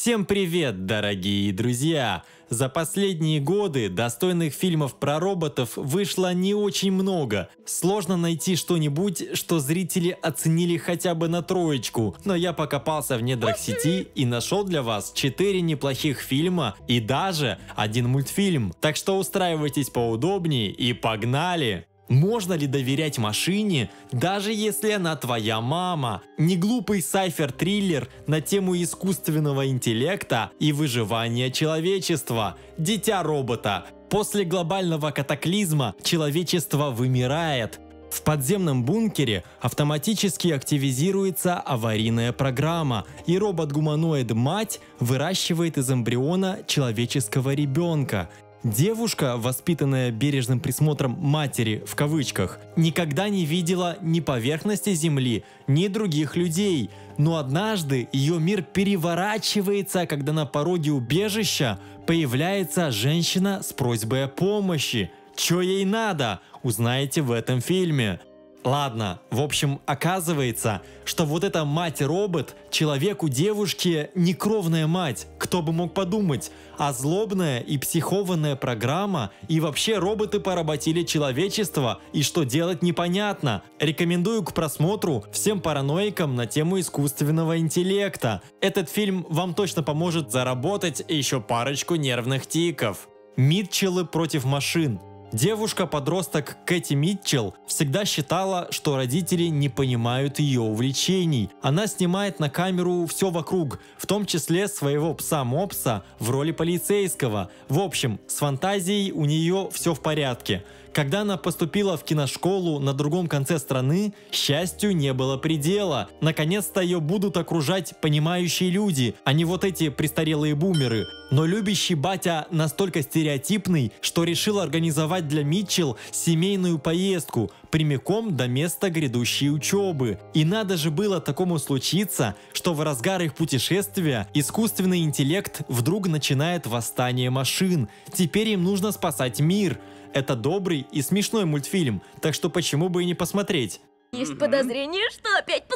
Всем привет, дорогие друзья! За последние годы достойных фильмов про роботов вышло не очень много. Сложно найти что-нибудь, что зрители оценили хотя бы на троечку, но я покопался в недрах сети и нашел для вас 4 неплохих фильма и даже один мультфильм. Так что устраивайтесь поудобнее и погнали! Можно ли доверять машине, даже если она твоя мама? Не глупый сайфер-триллер на тему искусственного интеллекта и выживания человечества. Дитя робота. После глобального катаклизма человечество вымирает. В подземном бункере автоматически активизируется аварийная программа, и робот-гуманоид мать выращивает из эмбриона человеческого ребенка. Девушка, воспитанная бережным присмотром матери в кавычках, никогда не видела ни поверхности Земли, ни других людей. Но однажды ее мир переворачивается, когда на пороге убежища появляется женщина с просьбой о помощи. Что ей надо, узнаете в этом фильме. Ладно, в общем, оказывается, что вот эта мать-робот человеку девушке не кровная мать, кто бы мог подумать, а злобная и психованная программа и вообще роботы поработили человечество и что делать непонятно. Рекомендую к просмотру всем параноикам на тему искусственного интеллекта. Этот фильм вам точно поможет заработать еще парочку нервных тиков. Митчеллы против машин. Девушка-подросток Кэти Митчелл всегда считала, что родители не понимают ее увлечений. Она снимает на камеру все вокруг, в том числе своего пса Мопса в роли полицейского. В общем, с фантазией у нее все в порядке. Когда она поступила в киношколу на другом конце страны, счастью не было предела. Наконец-то ее будут окружать понимающие люди, а не вот эти престарелые бумеры. Но любящий батя настолько стереотипный, что решил организовать для Митчелл семейную поездку прямиком до места грядущей учебы. И надо же было такому случиться, что в разгар их путешествия искусственный интеллект вдруг начинает восстание машин. Теперь им нужно спасать мир. Это добрый и смешной мультфильм, так что почему бы и не посмотреть? Есть подозрение, что опять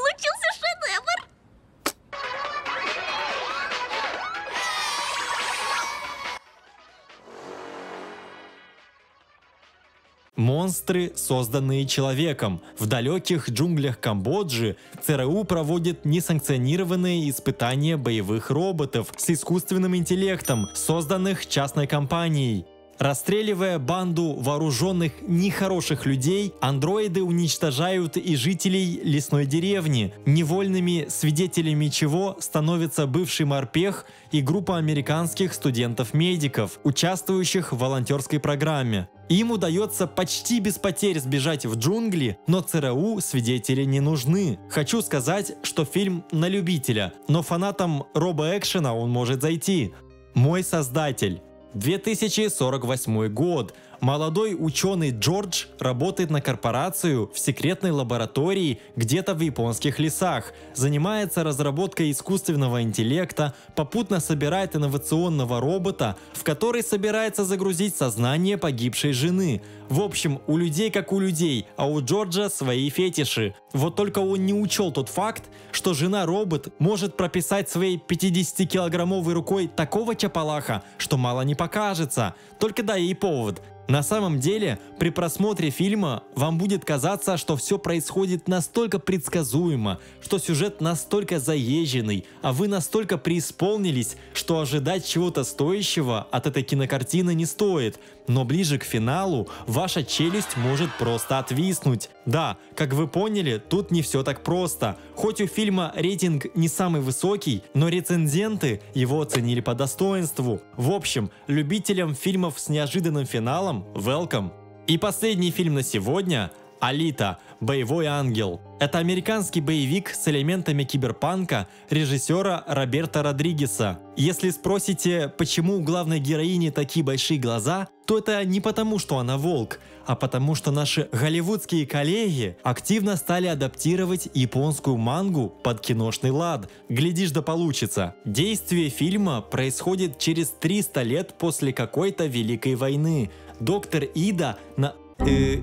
Монстры, созданные человеком. В далеких джунглях Камбоджи ЦРУ проводит несанкционированные испытания боевых роботов с искусственным интеллектом, созданных частной компанией. Расстреливая банду вооруженных нехороших людей, андроиды уничтожают и жителей лесной деревни, невольными свидетелями чего становится бывший морпех и группа американских студентов-медиков, участвующих в волонтерской программе. Им удается почти без потерь сбежать в джунгли, но ЦРУ свидетели не нужны. Хочу сказать, что фильм на любителя, но фанатам робо-экшена он может зайти. Мой создатель. 2048 год. Молодой ученый Джордж работает на корпорацию в секретной лаборатории где-то в японских лесах, занимается разработкой искусственного интеллекта, попутно собирает инновационного робота, в который собирается загрузить сознание погибшей жены. В общем, у людей как у людей, а у Джорджа свои фетиши. Вот только он не учел тот факт, что жена-робот может прописать своей 50-килограммовой рукой такого чапалаха, что мало не покажется. Только дай ей повод. На самом деле, при просмотре фильма вам будет казаться, что все происходит настолько предсказуемо, что сюжет настолько заезженный, а вы настолько преисполнились, что ожидать чего-то стоящего от этой кинокартины не стоит. Но ближе к финалу ваша челюсть может просто отвиснуть. Да, как вы поняли, тут не все так просто. Хоть у фильма рейтинг не самый высокий, но рецензенты его оценили по достоинству. В общем, любителям фильмов с неожиданным финалом welcome. И последний фильм на сегодня Алита. Боевой ангел. Это американский боевик с элементами киберпанка режиссера Роберта Родригеса. Если спросите, почему у главной героини такие большие глаза, то это не потому, что она волк, а потому, что наши голливудские коллеги активно стали адаптировать японскую мангу под киношный лад. Глядишь да получится. Действие фильма происходит через 300 лет после какой-то великой войны. Доктор Ида на... Э,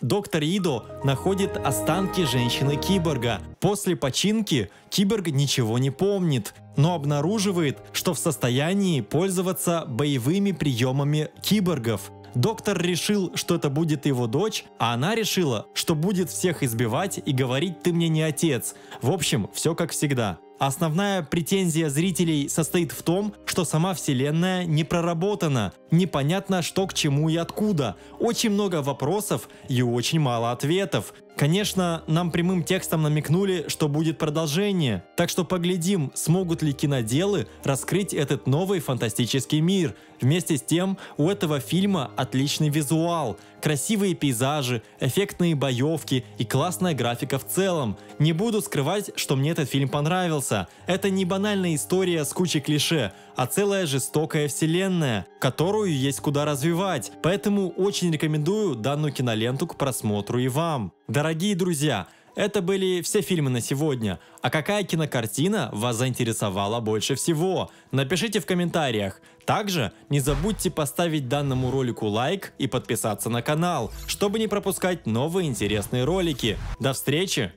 доктор Идо находит останки женщины-киборга. После починки киборг ничего не помнит, но обнаруживает, что в состоянии пользоваться боевыми приемами киборгов. Доктор решил, что это будет его дочь, а она решила, что будет всех избивать и говорить «ты мне не отец». В общем, все как всегда. Основная претензия зрителей состоит в том, что сама вселенная не проработана, непонятно что к чему и откуда, очень много вопросов и очень мало ответов. Конечно, нам прямым текстом намекнули, что будет продолжение, так что поглядим, смогут ли киноделы раскрыть этот новый фантастический мир. Вместе с тем, у этого фильма отличный визуал, красивые пейзажи, эффектные боевки и классная графика в целом. Не буду скрывать, что мне этот фильм понравился. Это не банальная история с кучей клише, а целая жестокая вселенная, которую есть куда развивать. Поэтому очень рекомендую данную киноленту к просмотру и вам. Дорогие друзья, это были все фильмы на сегодня. А какая кинокартина вас заинтересовала больше всего? Напишите в комментариях. Также не забудьте поставить данному ролику лайк и подписаться на канал, чтобы не пропускать новые интересные ролики. До встречи!